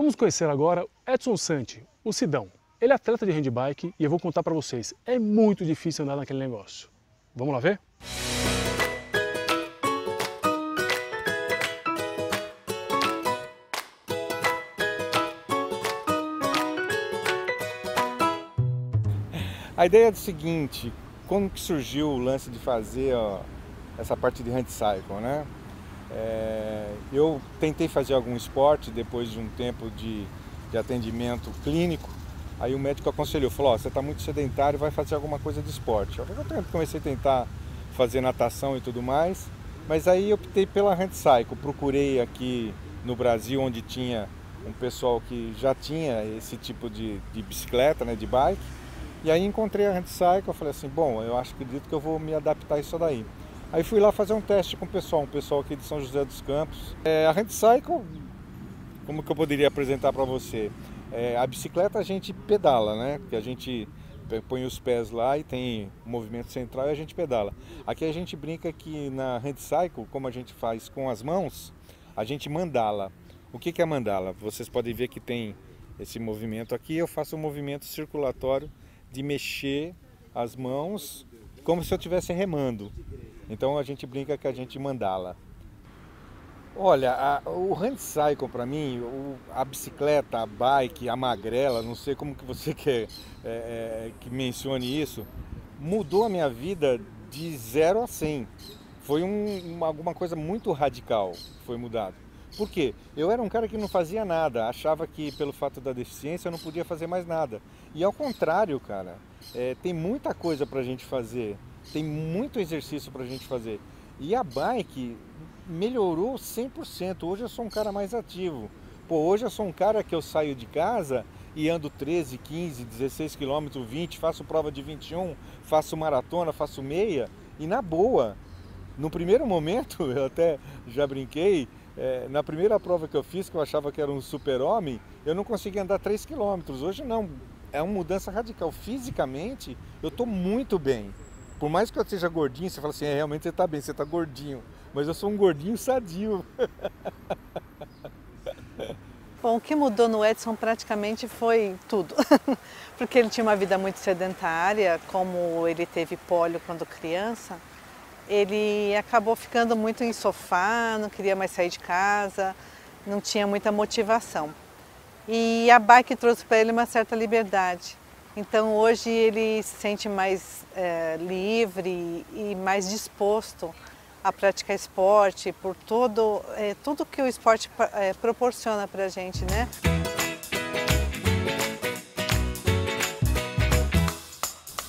Vamos conhecer agora Edson Santi, o Sidão. Ele é atleta de handbike e eu vou contar para vocês, é muito difícil andar naquele negócio. Vamos lá ver? A ideia é o seguinte, como que surgiu o lance de fazer ó, essa parte de handcycle, né? É, eu tentei fazer algum esporte depois de um tempo de, de atendimento clínico. Aí o médico aconselhou, falou, oh, você está muito sedentário, vai fazer alguma coisa de esporte. Eu comecei a tentar fazer natação e tudo mais, mas aí optei pela handcycle. Procurei aqui no Brasil, onde tinha um pessoal que já tinha esse tipo de, de bicicleta, né, de bike, e aí encontrei a Handcycle, eu falei assim, bom, eu acho acredito que eu vou me adaptar a isso daí. Aí fui lá fazer um teste com o pessoal, um pessoal aqui de São José dos Campos. É, a Handcycle, como que eu poderia apresentar para você? É, a bicicleta a gente pedala, né? Que a gente põe os pés lá e tem movimento central e a gente pedala. Aqui a gente brinca que na Handcycle, como a gente faz com as mãos, a gente mandala. O que, que é mandala? Vocês podem ver que tem esse movimento aqui, eu faço um movimento circulatório de mexer as mãos como se eu estivesse remando. Então a gente brinca que a gente mandala. Olha, a, o handcycle para mim, o, a bicicleta, a bike, a magrela, não sei como que você quer é, é, que mencione isso, mudou a minha vida de 0 a 100. Foi um, uma, alguma coisa muito radical que foi mudado. Por quê? Eu era um cara que não fazia nada, achava que pelo fato da deficiência eu não podia fazer mais nada. E ao contrário, cara, é, tem muita coisa para a gente fazer, tem muito exercício para a gente fazer. E a bike melhorou 100%. Hoje eu sou um cara mais ativo. Pô, hoje eu sou um cara que eu saio de casa e ando 13, 15, 16 quilômetros, 20, faço prova de 21, faço maratona, faço meia e na boa. No primeiro momento, eu até já brinquei, é, na primeira prova que eu fiz, que eu achava que era um super-homem, eu não conseguia andar 3 quilômetros. Hoje não, é uma mudança radical. Fisicamente, eu estou muito bem. Por mais que eu seja gordinho, você fala assim, é, realmente você está bem, você está gordinho. Mas eu sou um gordinho sadio. Bom, o que mudou no Edson praticamente foi tudo. Porque ele tinha uma vida muito sedentária, como ele teve pólio quando criança, ele acabou ficando muito em sofá, não queria mais sair de casa, não tinha muita motivação. E a bike trouxe para ele uma certa liberdade. Então hoje ele se sente mais é, livre e mais disposto a praticar esporte por todo é, tudo que o esporte é, proporciona para a gente, né?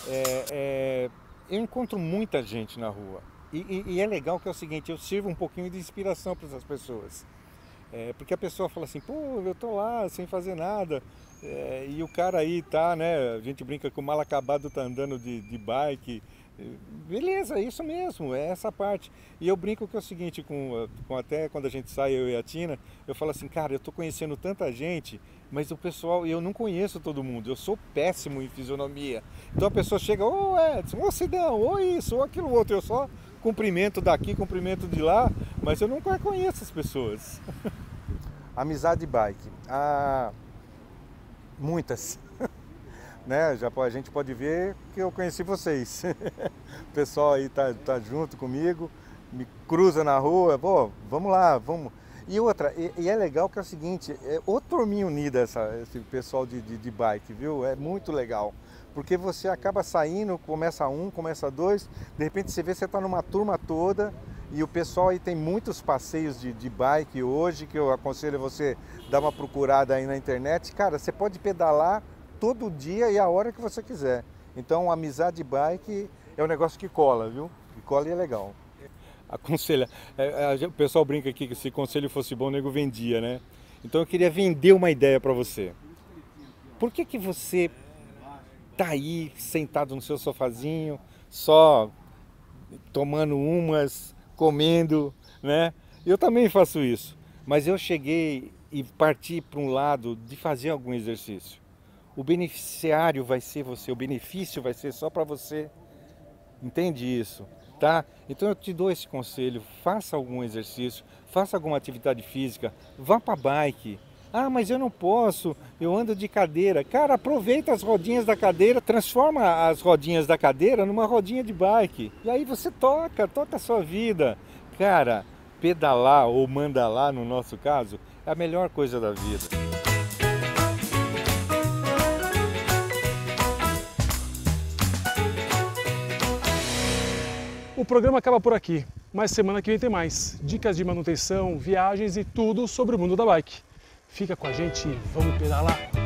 É, é, eu encontro muita gente na rua e, e, e, é legal que é o seguinte, eu sirvo um pouquinho de inspiração para essas pessoas. É, porque a pessoa fala assim, pô, eu tô lá sem fazer nada, é, e o cara aí tá, né? A gente brinca que o mal acabado tá andando de, de bike. Beleza, isso mesmo, é essa parte. E eu brinco que é o seguinte, com, com até quando a gente sai, eu e a Tina, eu falo assim, cara, eu tô conhecendo tanta gente, mas o pessoal, eu não conheço todo mundo, eu sou péssimo em fisionomia. Então a pessoa chega, ô Edson, ô Sidão, ô isso, ou aquilo outro, eu só cumprimento daqui, cumprimento de lá, mas eu nunca conheço as pessoas. Amizade bike. Ah, muitas. né? Já a gente pode ver que eu conheci vocês. o pessoal aí tá, tá junto comigo, me cruza na rua, pô, vamos lá, vamos. E outra, e, e, é legal que é o seguinte, é outra turminha unida essa, esse pessoal de, de, de bike, viu? É muito legal porque você acaba saindo, começa um, começa dois, de repente você vê você está numa turma toda e o pessoal aí tem muitos passeios de, de bike hoje que eu aconselho você dar uma procurada aí na internet. Cara, você pode pedalar todo dia e a hora que você quiser. Então, amizade bike é um negócio que cola, viu? Que cola e é legal. Aconselha. É, é, o pessoal brinca aqui que se conselho fosse bom, o nego vendia, né? Então eu queria vender uma ideia para você. Por que, que você tá aí sentado no seu sofazinho, só tomando umas, comendo, né? Eu também faço isso, mas eu cheguei e parti para um lado de fazer algum exercício. O beneficiário vai ser você, o benefício vai ser só para você. Entende isso? Tá? Então eu te dou esse conselho, faça algum exercício, faça alguma atividade física, vá para bike, Ah, mas eu não posso, eu ando de cadeira. Cara, aproveita as rodinhas da cadeira, transforma as rodinhas da cadeira numa rodinha de bike. E aí você toca, toca a sua vida. Cara, pedalar ou mandalar, no nosso caso, é a melhor coisa da vida. O programa acaba por aqui, mas semana que vem tem mais. Dicas de manutenção, viagens e tudo sobre o mundo da bike. Fica com a gente e vamos pedalar!